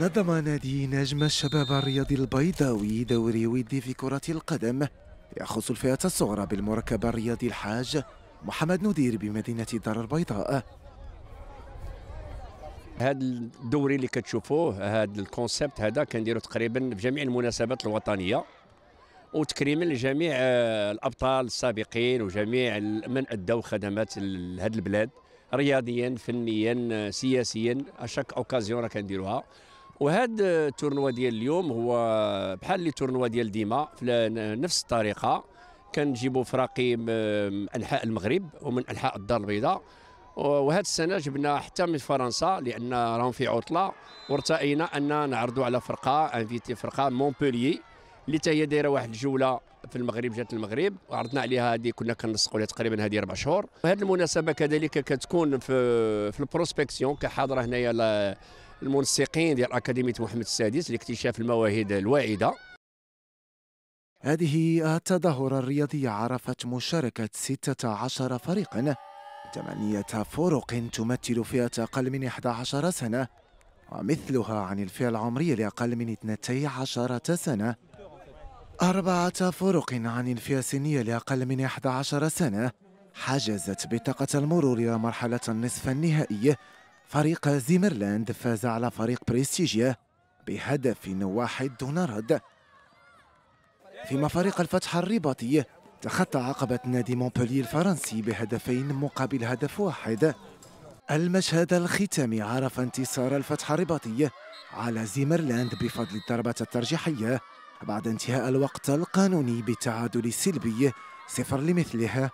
نظم نادي نجم الشباب الرياضي البيضاوي دوري ودي في كرة القدم. يخص الفئة الصغرى بالمركب الرياضي الحاج محمد ندير بمدينة دار البيضاء. هذا الدوري اللي كتشوفوه هذا الكونسيبت هذا كنديروا تقريبا في جميع المناسبات الوطنية وتكريما لجميع آه، الأبطال السابقين وجميع من ادوا خدمات لهذه البلاد رياضيا فنيا سياسيا à chaque occasion راه كنديروها. وهذا ال tournoi ديال اليوم هو بحال les tournois ديال ديما في نفس الطريقة. كنجيبوا فراقي من أنحاء المغرب ومن أنحاء الدار البيضاء. وهذه السنة جبنا حتى من فرنسا لأن راهم في عطلة. وارتئينا أن نعرضوا على فرقة invitée فرقة مونبوليي اللي حتى هي دايرة واحد الجولة في المغرب جات المغرب. وعرضنا عليها هذه كنا كنسقوا لها تقريبا هذه أربع شهور. وهذه المناسبة كذلك كتكون في في ال prospection كحاضرة هنايا المنسقين ديال أكاديمية محمد السادس لاكتشاف المواهب الواعدة. هذه التظاهرة الرياضية عرفت مشاركة 16 فريقا ثمانية فرق تمثل فئة أقل من 11 سنة ومثلها عن الفئة العمرية لأقل من 12 سنة. أربعة فرق عن الفئة السنية لأقل من 11 سنة حجزت بطاقة المرور إلى مرحلة النصف النهائي فريق زيمرلاند فاز على فريق بريستيجيا بهدف واحد دون رد. فيما فريق الفتح الرباطي تخطى عقبة نادي مونبولي الفرنسي بهدفين مقابل هدف واحد. المشهد الختامي عرف انتصار الفتح الرباطي على زيمرلاند بفضل الضربة الترجيحية بعد انتهاء الوقت القانوني بالتعادل السلبي صفر لمثله.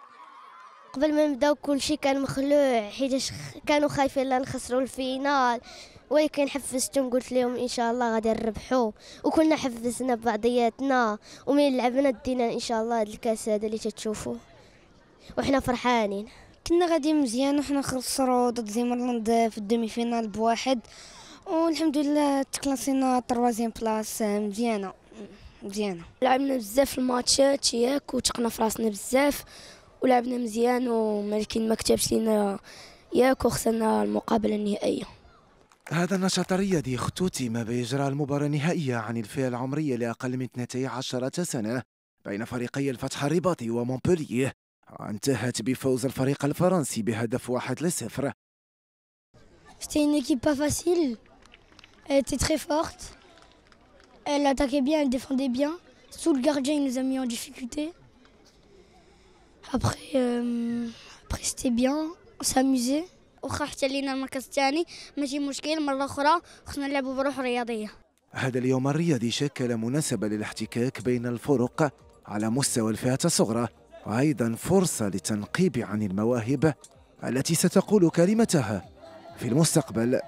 قبل ما نبداو كل شيء كان مخلوع حيت كانوا خايفين لا نخسروا ال finale. ولكن حفزتهم قلت لهم إن شاء الله غادي نربحوا وكنا حفزنا بعضياتنا ومن لعبنا دينا إن شاء الله هذا الكاس هذا اللي تتشوفوا وحنا فرحانين. كنا غادي مزيان وحنا خسروا ضد زيمرلاند في ال demi-finale بواحد. والحمد لله تكلاسينا troisième place مزيانة مزيانة. لعبنا بزاف الماتشات ياك وتقنا في راسنا بزاف. ولعبنا مزيان ولكن ما كتبش لينا ياك وخسرنا المقابلة النهائية هذا النشاط الرياضي اختتم بإجراء المباراة النهائية عن الفئة العمرية لأقل من 12 سنة بين فريقي الفتح الرباطي ومونبولييه انتهت بفوز الفريق الفرنسي بهدف واحد لصفر C'était une équipe pas facile. Elle était très forte. Elle attaquait bien, elle défendait bien. Sous le gardien, il nous a mis en difficulté. Après, euh, après c'était bien, on s'amusait. واخا احتلينا المركز الثاني ماشي مشكل. مرة أخرى خصنا نلعبوا بروح رياضية. هذا اليوم الرياضي شكل مناسبة للاحتكاك بين الفرق على مستوى الفئة الصغرى. وأيضا فرصة للتنقيب عن المواهب التي ستقول كلمتها في المستقبل.